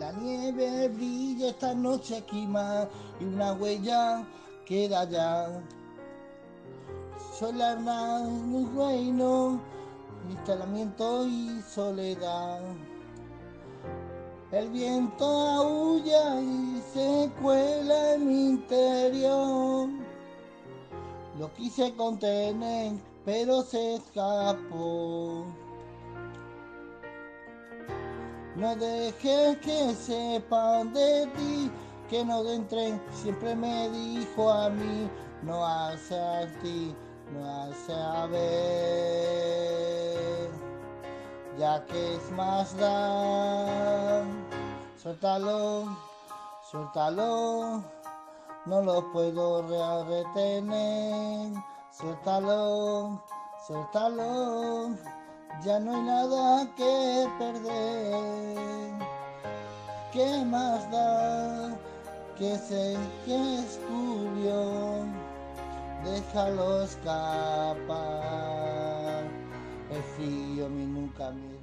La nieve brilla esta noche aquí más y una huella queda ya. Soy la un reino, instalamiento y soledad. El viento aúlla y se cuela en mi interior. Lo quise contener, pero se escapó. No dejes que sepan de ti, que no entren. Siempre me dijo a mí, no hace a ti, no hace a ver. Ya que es más da, suéltalo, suéltalo, no lo puedo retener. Suéltalo, suéltalo ya no hay nada que perder. ¿Qué más da que sé que descubrió? Déjalo escapar. El frío a nunca me